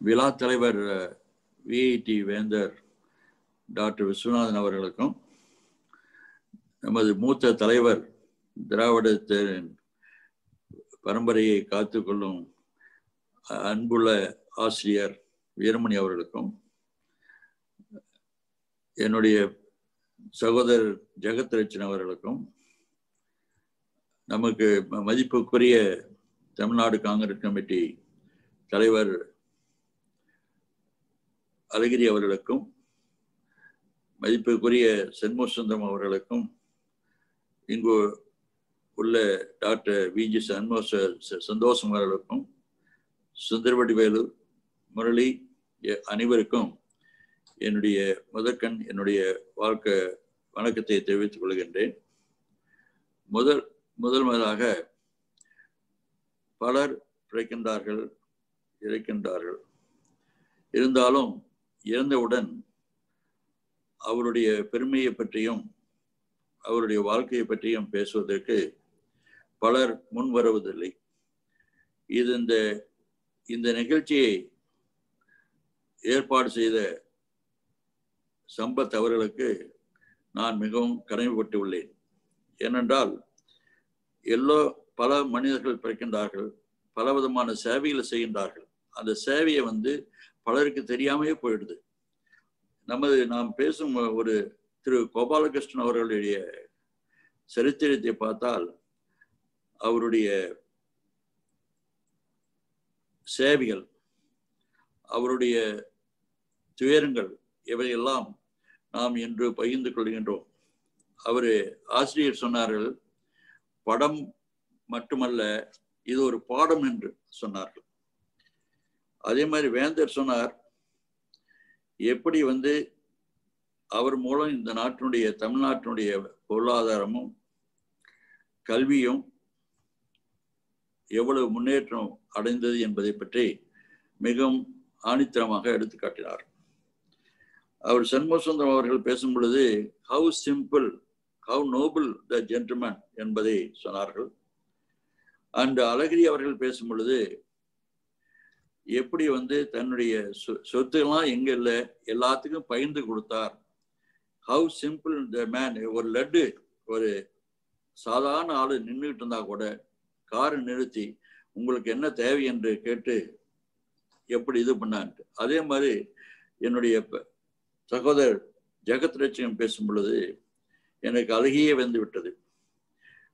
விழா தலைவர் விஐடி வேந்தர் டாக்டர் விஸ்வநாதன் அவர்களுக்கும் நமது மூத்த தலைவர் திராவிடத்தின் பரம்பரையை காத்துக்கொள்ளும் அன்புள்ள ஆசிரியர் வீரமணி அவர்களுக்கும் என்னுடைய சகோதரர் ஜெகத்ரட்சன் அவர்களுக்கும் நமக்கு மதிப்புக்குரிய தமிழ்நாடு காங்கிரஸ் கமிட்டி தலைவர் அழகிரி அவர்களுக்கும் மதிப்புக்குரிய சென்மோசுந்தரம் அவர்களுக்கும் இங்கு உள்ள டாக்டர் விஜி ஜி. சந்தோஷம் அவர்களுக்கும் சுந்தரவடிவேலு முரளி அனைவருக்கும் என்னுடைய முதற்கண் என்னுடைய வாழ்க்கை வணக்கத்தை தெரிவித்துக் கொள்கின்றேன். முதல் முதல் முதலாக பலர் பிறக்கின்றார்கள் இறக்கின்றார்கள். இருந்தாலும் இறந்தவுடன் அவருடைய பெருமையை பற்றியும் அவருடைய வாழ்க்கையை பற்றியும் பேசுவதற்கு பலர் முன் வருவதில்லை. இது இந்த இந்த நிகழ்ச்சியை ஏற்பாடு செய்த சம்பத் அவர்களுக்கு நான் மிகவும் கடமைப்பட்டு உள்ளேன் ஏனென்றால் எல்லோ பல மனிதர்கள் பிறக்கின்றார்கள் பல விதமான சேவைகளை செய்கின்றார்கள். அந்த சேவையை வந்து பலருக்கு தெரியாமையே போயிடுது. நமது நாம் பேசும் ஒரு திரு கோபாலகிருஷ்ணன் அவர்களுடைய சரித்திரத்தை பார்த்தால் அவருடைய சேவைகள் அவருடைய துயரங்கள் இவையெல்லாம் நாம் இன்று பகிர்ந்து கொள்கின்றோம். அவர் ஆசிரியர் சொன்னார்கள் படம் மட்டுமல்ல இது ஒரு பாடம் என்று சொன்னார்கள். அதே மாதிரி வேந்தர் சொன்னார் எப்படி வந்து அவர் மூலம் இந்த நாட்டினுடைய தமிழ்நாட்டினுடைய பொருளாதாரமும் கல்வியும் எவ்வளவு முன்னேற்றம் அடைந்தது என்பதை பற்றி மிகவும் ஆணித்தரமாக எடுத்து காட்டினார். அவர் சண்முகசுந்தரம் அவர்கள் பேசும் பொழுது how simple how noble the gentleman என்பதை சொன்னார்கள். அண்ட் அழகிரி அவர்கள் பேசும் பொழுது எப்படி வந்து தன்னுடைய சொத்துலாம் எங்க இல்லை? எல்லாத்துக்கும் பகிர்ந்து கொடுத்தார். ஹவு சிம்பிள் த மேன் ஒரு லட்டு ஒரு சாதாரண ஆள் நின்றுகிட்டு இருந்தா கூட காரை நிறுத்தி உங்களுக்கு என்ன தேவை? என்று கேட்டு எப்படி இது பண்ணான்ட்டு. அதே மாதிரி என்னுடைய சகோதரர் ஜெகத் லட்சியம் பேசும் பொழுது எனக்கு அழகியே வந்து விட்டது.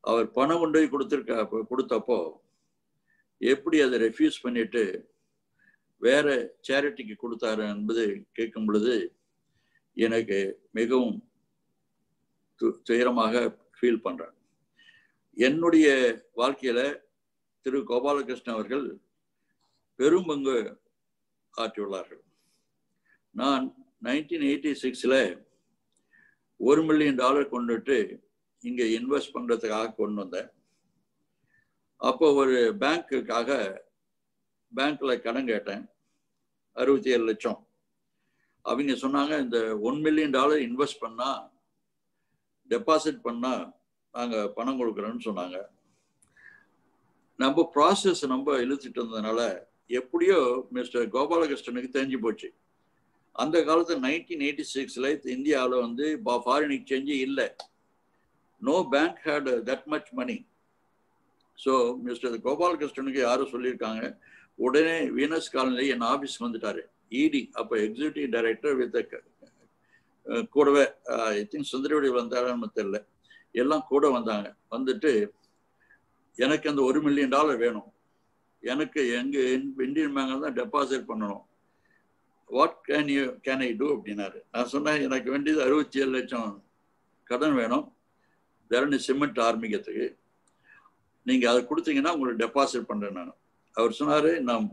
அவர் பணம் கொண்டு போய் கொடுத்துருக்க கொடுத்தப்போ எப்படி அதை ரெஃப்யூஸ் பண்ணிட்டு வேற சேரிட்டிக்கு கொடுத்தாரு என்பது கேட்கும் பொழுது எனக்கு மிகவும் துயரமாக ஃபீல் பண்றேன் என்னுடைய வாழ்க்கையில திரு கோபாலகிருஷ்ணன் அவர்கள் பெரும் பங்கு ஆற்றியுள்ளார்கள். நான் நைன்டீன் எயிட்டி சிக்ஸில் ஒரு மில்லியன் டாலர் கொண்டுட்டு இங்கே இன்வெஸ்ட் பண்ணுறதுக்காக கொண்டு வந்தேன். அப்போ ஒரு பேங்க்குக்காக பேங்க்ல கடன் கேட்டேன். அறுபத்தி ஏழு லட்சம். அவங்க சொன்னாங்க இந்த ஒன் மில்லியன் டாலர் இன்வெஸ்ட் பண்ணா டெபாசிட் பண்ணா நாங்க பணம் கொடுக்குறோன்னு சொன்னாங்க. நம்ம ப்ராசஸ் நம்ம இழுத்துட்டு இருந்ததுனால எப்படியோ மிஸ்டர் கோபாலகிருஷ்ணனுக்கு தெரிஞ்சு போச்சு. அந்த காலத்துல நைன்டீன் எயிட்டி சிக்ஸில் இந்தியாவில் வந்து ஃபாரின் எக்ஸ்சேஞ்சு இல்லை. No bank had that much money so mister கோபாலகிருஷ்ணனுக்கு யாரும் சொல்லியிருக்காங்க. உடனே வீனஸ் காலனில என் ஆஃபீஸ் வந்துட்டாரு. இடி அப்போ எக்ஸிக்யூட்டிவ் டைரக்டர் வித் கூடவே ஐ திங்க் சுந்தரவடி வந்தாருன்னு தெரியல. எல்லாம் கூட வந்தாங்க. வந்துட்டு எனக்கு அந்த ஒரு மில்லியன் டாலர் வேணும். எனக்கு எங்க இந்தியன் பேங்க்ல தான் டெபாசிட் பண்ணணும். What can you can I do அப்படின்னாரு. நான் சொன்னேன் எனக்கு வேண்டியது அறுபத்தி ஏழு லட்சம் கடன் வேணும். தரணி சிமெண்ட் ஆரம்பிக்கிறதுக்கு. நீங்கள் அதை கொடுத்தீங்கன்னா உங்களுக்கு டெபாசிட் பண்ணுறேன் நான். அவர் சொன்னார் நான்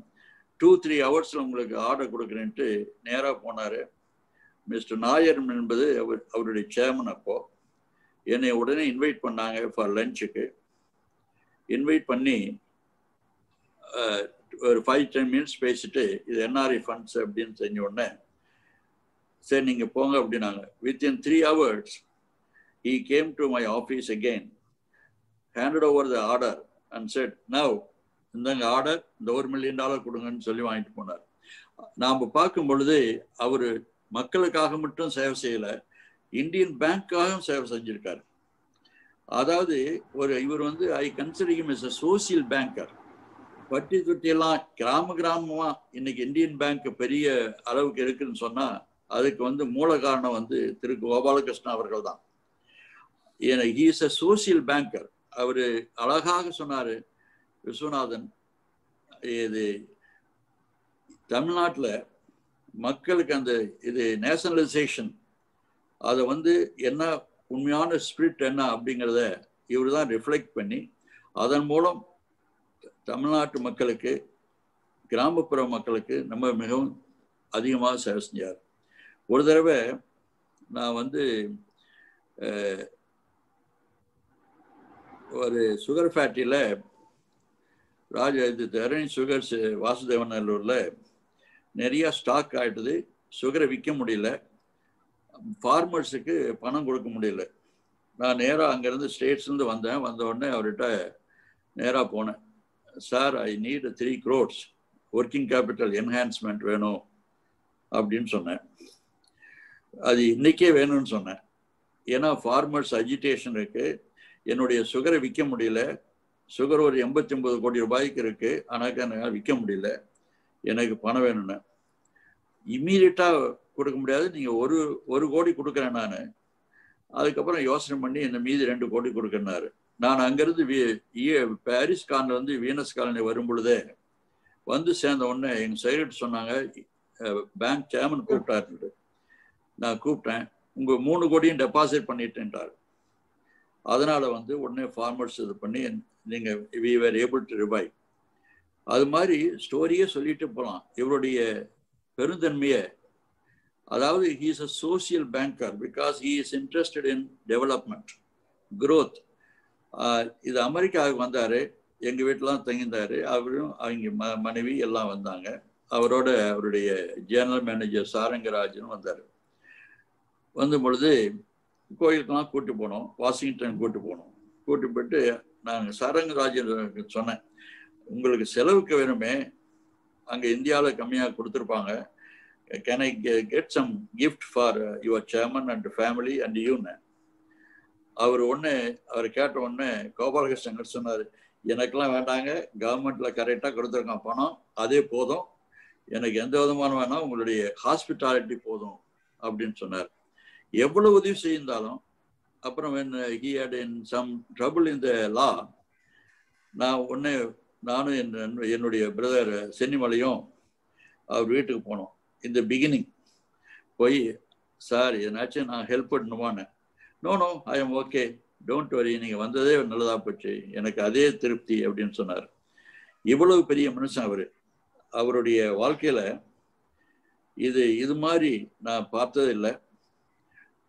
டூ த்ரீ ஹவர்ஸில் உங்களுக்கு ஆர்டர் கொடுக்குறேன்ட்டு நேராக போனார். மிஸ்டர் நாயர் என்பது அவர் அவருடைய சேர்மன் அப்போ. என்னை உடனே இன்வைட் பண்ணாங்க ஃபார் லஞ்சுக்கு இன்வைட் பண்ணி ஒரு ஃபைவ் டென் மினிட்ஸ் பேசிட்டு இது என்ஆர்ஐ ஃபண்ட்ஸ் அப்படின்னு செஞ்ச உடனே சரி நீங்கள் போங்க அப்படின்னாங்க. Within three hours he came to my office again handed over the order and said now இந்தங்க order இந்த ஒரு மில்லியன் டாலர் கொடுங்கன்னு சொல்லி வாங்கிட்டு போனார். நாம் பார்க்கும் பொழுது அவர் மக்களுக்காக மட்டும் சேவை செய்யலை இந்தியன் பேங்க்காகவும் சேவை செஞ்சிருக்காரு. அதாவது ஒரு இவர் வந்து I considering is a social banker வட்டி தொட்டியெல்லாம் கிராம கிராமமா இன்னைக்கு இந்தியன் பேங்க் பெரிய அளவுக்கு இருக்குன்னு சொன்னா அதுக்கு வந்து மூல காரணம் வந்து திரு கோபாலகிருஷ்ணன் அவர்கள் தான். ஹீஸ் அ சோசியல் பேங்கர் அவர் அழகாக சொன்னாரு விஸ்வநாதன் இது தமிழ்நாட்டில் மக்களுக்கு அந்த இது நேஷனலைசேஷன் அதை வந்து என்ன உண்மையான ஸ்பிரிட் என்ன அப்படிங்கிறத இவர் தான் ரிஃப்ளெக்ட் பண்ணி அதன் மூலம் தமிழ்நாட்டு மக்களுக்கு கிராமப்புற மக்களுக்கு நம்ம மிகவும் அதிகமாக சேவை செஞ்சார். ஒரு தடவை நான் வந்து ஒரு சுகர் ஃபேக்ட்ரியில் ராஜா இது தரணி சுகர்ஸ் வாசுதேவன் நல்லூரில் நிறையா ஸ்டாக் ஆகிட்டுது சுகரை விற்க முடியல. ஃபார்மர்ஸுக்கு பணம் கொடுக்க முடியல. நான் நேராக அங்கேருந்து ஸ்டேட்ஸ்லேருந்து வந்தேன். வந்த உடனே அவர்கிட்ட நேராக போனேன். Sir I need three crores working capital enhancement வேணும். அப்படின்னு சொன்னேன். அது இன்றைக்கே வேணும்னு சொன்னேன். ஏன்னா ஃபார்மர்ஸ் அஜிடேஷன் இருக்குது என்னுடைய சுகரை விற்க முடியல. சுகர் ஒரு எண்பத்தி ஒன்பது கோடி ரூபாய்க்கு இருக்கு. ஆனால் என்னால் விற்க முடியல. எனக்கு பணம் வேணும்னு. இம்மீடியட்டாக கொடுக்க முடியாது. நீங்கள் ஒரு ஒரு கோடி கொடுக்குறேன் நான். அதுக்கப்புறம் யோசனை பண்ணி என்ன மீதி ரெண்டு கோடி கொடுக்கறாரு நான் அங்கேருந்து பாரிஸ் கார்னர் வந்து வீனஸ் காலனி வரும் பொழுதே வந்து சேர்ந்த உடனே எங்கள் செக்ரட்டரி சொன்னாங்க பேங்க் சேர்மன் கூப்பிட்டாரு நான் கூப்பிட்டேன். உங்கள் மூணு கோடியும் டெபாசிட் பண்ணிட்டேன்ட்டார். அதனால் வந்து உடனே ஃபார்மர்ஸ் இது பண்ணி நீங்கள் we were able to revive அது மாதிரி ஸ்டோரியே சொல்லிட்டு போகலாம் இவருடைய பெருந்தன்மையை. அதாவது he is a social banker because he is interested in development growth இது அமெரிக்காவுக்கு வந்தார். எங்கள் வீட்டிலாம் தங்கியிருந்தார். அவரும் அவங்க ம மனைவி எல்லாம் வந்தாங்க. அவரோட அவருடைய ஜேர்னல் மேனேஜர் சாரங்கராஜனும் வந்தார். வந்த பொழுது கோயிலுக்கெல்லாம் கூட்டு போனோம். வாஷிங்டன் கூட்டு போனோம். கூட்டு போயிட்டு நான் சாரங்கராஜன் சொன்னேன். உங்களுக்கு செலவுக்கு வேணுமே அங்கே இந்தியாவில் கம்மியாக கொடுத்துருப்பாங்க. Can I get some gift for your chairman and family and யூன்னு அவர் ஒன்று அவர் கேட்ட உடனே கோபாலகிருஷ்ணன் சொன்னார் எனக்கெல்லாம் வேண்டாங்க கவர்மெண்ட்டில் கரெக்டாக கொடுத்துருக்கான் பணம் அதே போதும். எனக்கு எந்த விதமான வேணாம் உங்களுடைய ஹாஸ்பிட்டாலிட்டி போதும். அப்படின்னு சொன்னார். எவ்வளவு உதவி செய்திருந்தாலும் அப்புறம் he had in some trouble in the law நான் உடனே நானும் என் என்னுடைய பிரதர் சென்னிமலையும் அவர் வீட்டுக்கு போனோம். இந்த பிகினிங் போய் சார் எதனாச்சும் நான் help பண்ணணுமான்னு. No no I am okay don't worry நீங்கள் வந்ததே நல்லதாக போச்சு. எனக்கு அதே திருப்தி அப்படின்னு சொன்னார். இவ்வளவு பெரிய மனுஷன் அவர். அவருடைய வாழ்க்கையில் இது இது மாதிரி நான் பார்த்தது இல்லை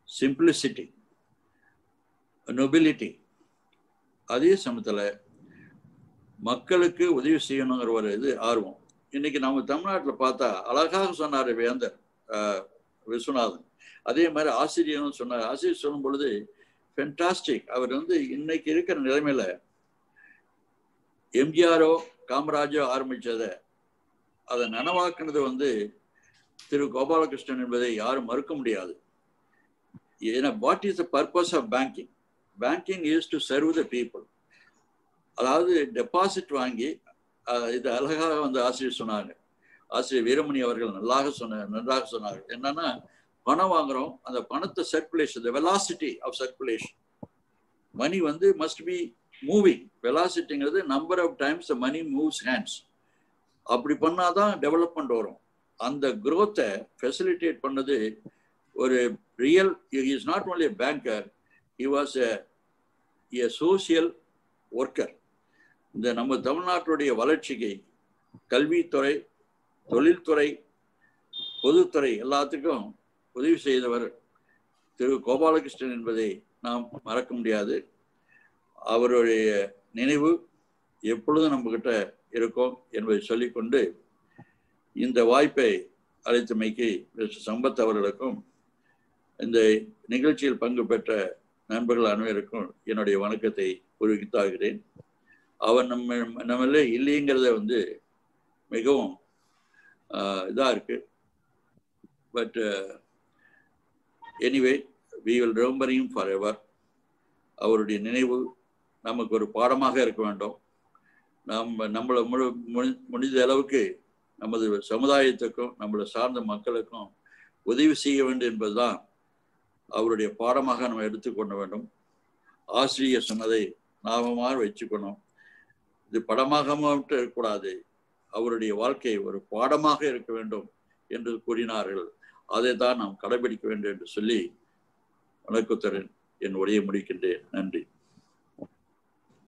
சிம்பிளிசிட்டி நொபிலிட்டி அதே சமயத்தில் மக்களுக்கு உதவி செய்யணுங்கிற ஒரு இது ஆர்வம். இன்னைக்கு நம்ம தமிழ்நாட்டில் பார்த்தா அழகாக சொன்னார் வேந்தர் விஸ்வநாதன். அதே மாதிரி ஆசிரியரும் சொன்னார். ஆசிரியர் சொல்லும் பொழுது ஃபென்டாஸ்டிக் அவர் வந்து இன்னைக்கு இருக்கிற நிலைமையில எம்ஜிஆரோ காமராஜோ ஆரம்பிச்சதை அதை நனவாக்குனது வந்து திரு. கோபாலகிருஷ்ணன் என்பதை யாரும் மறுக்க முடியாது. ஏன்னா what is the purpose of banking banking is to serve the people அதாவது டெபாசிட் வாங்கி இது அழகாக வந்து ஆசிரியர் சொன்னாங்க. ஆசிரியர் வீரமணி அவர்கள் நல்லாக சொன்ன நன்றாக சொன்னார்கள். என்னன்னா பணம் வாங்குறோம் அந்த பணத்தை circulation the velocity of circulation money வந்து must be moving வெலாசிட்டிங்கிறது number of times the money moves hands அப்படி பண்ணாதான் டெவலப்மெண்ட் வரும். அந்த குரோத்தை ஃபெசிலிட்டேட் பண்ணது ஒரு real is not only banker he was a social worker இந்த நம்ம தமிழ்நாட்டுடைய வளர்ச்சிக்கு கல்வித்துறை தொழில்துறை பொதுத்துறை எல்லாத்துக்கும் உதவி செய்தவர் திரு கோபாலகிருஷ்ணன் என்பதை நாம் மறக்க முடியாது. அவருடைய நினைவு எப்பொழுதும் நம்மக்கிட்ட இருக்கும் என்பதை சொல்லிக்கொண்டு இந்த வாய்ப்பை அளித்தமைக்கு சம்பத் அவர்களுக்கும் இந்த நிகழ்ச்சியில் பங்கு பெற்ற நண்பர்கள் அனைவருக்கும் என்னுடைய வணக்கத்தை உருவித்தாகிறேன் அவர் நம்ம நம்மள இல்லைங்கிறத வந்து மிகவும் இதாக இருக்கு. But anyway we will remembering forever அவருடைய நினைவு நமக்கு ஒரு பாடமாக இருக்க வேண்டும். நம்ம நம்மளை முழு முடி- முடிந்த அளவுக்கு நமது சமுதாயத்துக்கும் நம்மளை சார்ந்த மக்களுக்கும் உதவி செய்ய வேண்டும் என்பதுதான் அவருடைய பாடமாக நம்ம எடுத்துக்கொள்ள வேண்டும். ஆசிரியர் சொன்னதை ஞாபகமாக வச்சுக்கணும் இது படமாக மட்டும் இருக்கக்கூடாது. அவருடைய வாழ்க்கை ஒரு பாடமாக இருக்க வேண்டும் என்று கூறினார்கள். அதை தான் நாம் கடைபிடிக்க வேண்டும் என்று சொல்லி வணக்கத்துடன் என் உரையை முடிக்கின்றேன். நன்றி.